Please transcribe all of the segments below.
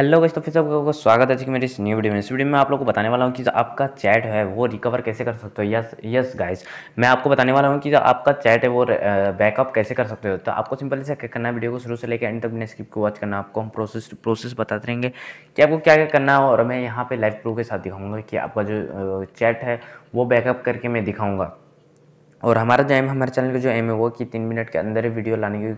Hello guys तो फिर सबको स्वागत है जी मेरी इस न्यू वीडियो में। इस वीडियो में आप लोगों को बताने वाला हूँ कि आपका चैट है, वो रिकवर कैसे कर सकते हो? यस यस गाइस मैं आपको बताने वाला हूँ कि आपका चैट है, वो बैकअप कैसे कर सकते हो? तो आपको सिंपली से क्या करना है वीडियो को शुरू से लेकर एंड तक स्किप को वॉच करना। आपको हम प्रोसेस प्रोसेस बताते रहेंगे कि आपको क्या क्या करना है, और मैं यहाँ पर लाइव प्रूफ के साथ दिखाऊँगा कि आपका जो चैट है, वो बैकअप करके मैं दिखाऊँगा। और हमारा जो एम हमारे चैनल का जो एम है वो कि तीन मिनट के अंदर ही वीडियो लाने की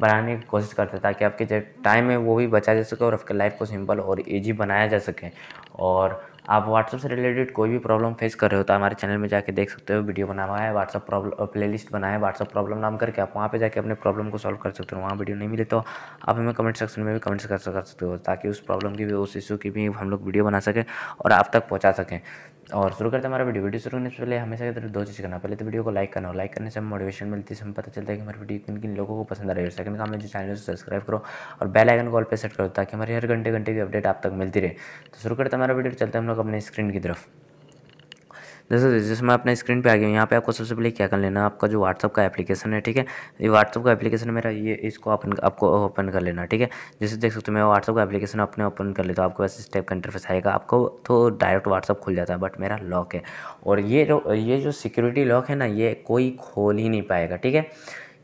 बनाने की कोशिश करते हैं ताकि आपके जो टाइम है वो भी बचा जा सके और आपके लाइफ को सिंपल और ईजी बनाया जा सके। और आप व्हाट्सअप से रिलेटेड कोई भी प्रॉब्लम फेस कर रहे हो तो हमारे चैनल में जाके देख सकते हो वीडियो बना हुआ है व्हाट्सअप प्रॉब्लम प्ले लिस्ट बनाया है व्हाट्सअप प्रॉब्लम नाम करके आप वहाँ पे जाके अपने प्रॉब्लम को सॉल्व कर सकते हो। वहाँ वीडियो नहीं मिले तो आप हमें कमेंट सेक्शन में भी कमेंट्स कर सकते हो ताकि उस प्रॉब्लम की भी, उस इशू की भी हम लोग वीडियो बना सकें और आप तक पहुँचा सकें। और शुरू करते हैं हमारा वीडियो। वीडियो शुरू करने से पहले हमेशा की तरफ़ दो चीज़ करना। पहले तो वीडियो को लाइक करना लाइक करने से हमें मोटिवेशन मिलती है हमें पता चलता है कि हमारी वीडियो किन किन लोगों को पसंद आ रही है। सेकंड काम है जो चैनल को सब्सक्राइब करो और बेल आइकन कॉल पर सेट करो ताकि हमारे हर घंटे घंटे की अपडेट आप तक मिलती रहे। तो शुरू करते हमारा वीडियो चलते हैं हम लोग अपने स्क्रीन की तरफ़। जैसे जैसे मैं अपने स्क्रीन पे आ गया यहाँ पे आपको सबसे पहले क्या कर लेना आपका जो व्हाट्सअप का एप्लीकेशन है, ठीक है? ये व्हाट्सअप का एप्लीकेशन मेरा, ये इसको अपन आपको ओपन कर लेना, ठीक है? जैसे देख सकते हो, मैं व्हाट्सअप का एप्लीकेशन अपने ओपन कर लेता हूँ, आपके पास इस टाइप का इंटरफेस आएगा, आपको तो डायरेक्ट व्हाट्सअप खुल जाता है बट मेरा लॉक है। और ये जो ये जो सिक्योरिटी लॉक है ना, ये कोई खोल ही नहीं पाएगा, ठीक है?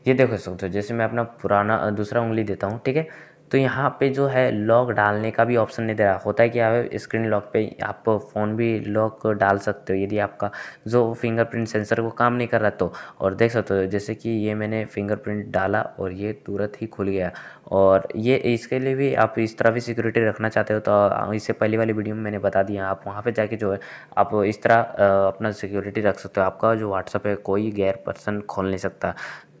ये देखो सकते हो जैसे मैं अपना पुराना, दूसरा उंगली देता हूँ, ठीक है? तो यहाँ पे जो है लॉक डालने का भी ऑप्शन नहीं दे रहा। होता है कि आप स्क्रीन लॉक पे आप फ़ोन भी लॉक डाल सकते हो, यदि आपका जो फिंगरप्रिंट सेंसर वो काम नहीं कर रहा तो। और देख सकते हो, जैसे कि ये मैंने फिंगरप्रिंट डाला और ये तुरंत ही खुल गया। और ये इसके लिए भी आप इस तरह भी सिक्योरिटी रखना चाहते हो तो इससे पहली वाली वीडियो में मैंने बता दिया। आप वहाँ पर जाके जो है, आप इस तरह अपना सिक्योरिटी रख सकते हो। आपका जो व्हाट्सअप है, कोई गैर पर्सन खोल नहीं सकता।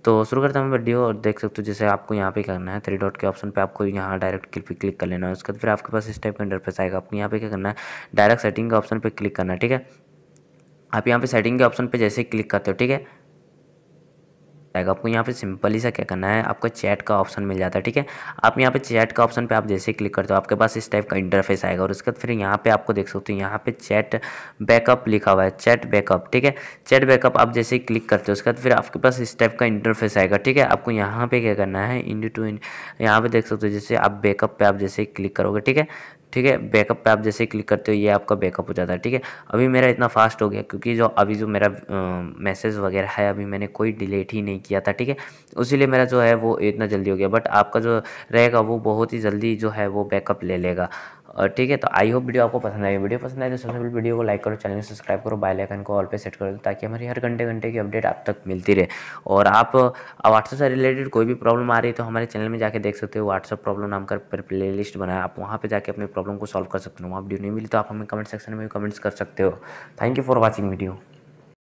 तो शुरू करते हैं वीडियो और देख सकते हो जैसे आपको यहाँ पे करना है। थ्री डॉट के ऑप्शन पे आपको यहाँ डायरेक्ट क्लिक क्लिक कर लेना है। उसके बाद फिर आपके पास इस टाइप का इंटरफेस आएगा। आपको यहाँ पे क्या करना है? डायरेक्ट सेटिंग के ऑप्शन पे क्लिक करना है, ठीक है? आप यहाँ पे सेटिंग के ऑप्शन पे जैसे ही क्लिक करते हो, ठीक है? आएगा आपको यहाँ पे सिंपली सा क्या करना है, आपको चैट का ऑप्शन मिल जाता है, ठीक है? आप यहाँ पे चैट का ऑप्शन पे आप जैसे क्लिक करते हो, आपके पास इस टाइप का इंटरफेस आएगा और उसके बाद फिर यहाँ पे आपको देख सकते हो, यहाँ पे चैट बैकअप लिखा हुआ है, चैट बैकअप, ठीक है? चैट बैकअप आप जैसे क्लिक करते हो, उसके बाद फिर आपके पास इस टाइप का इंटरफेस आएगा, ठीक है? आपको यहाँ पे क्या करना है इंड टू इंड यहाँ पे देख सकते हो, जैसे आप बैकअप पर आप जैसे क्लिक करोगे, ठीक है? ठीक है? बैकअप पे आप जैसे क्लिक करते हो, ये आपका बैकअप हो जाता है, ठीक है? अभी मेरा इतना फास्ट हो गया, क्योंकि जो अभी जो मेरा मैसेज वगैरह है, अभी मैंने कोई डिलेट ही नहीं किया था, ठीक है? उसीलिए मेरा जो है वो इतना जल्दी हो गया बट आपका जो रहेगा वो बहुत ही जल्दी जो है वो बैकअप ले लेगा। और ठीक है तो आई होप वीडियो आपको पसंद आई। वीडियो पसंद आए तो सबसे पहले वीडियो को लाइक करो चैनल को सब्सक्राइब करो बेल आइकन को ऑल पे सेट करो ताकि हमारी हर घंटे घंटे की अपडेट आप तक मिलती रहे। और आप व्हाट्सअप से रिलेटेड कोई भी प्रॉब्लम आ रही है तो हमारे चैनल में जाके देख सकते हो। व्हाट्सअप प्रॉब्लम नाम कर प्ले लिस्ट बनाया आप वहाँ पर जाकर अपनी प्रॉब्लम को सॉल्व कर सकते हो। वहाँ वीडियो नहीं मिली तो आप हमें कमेंट सेक्शन में भी कमेंट्स कर सकते हो। Thank you for watching video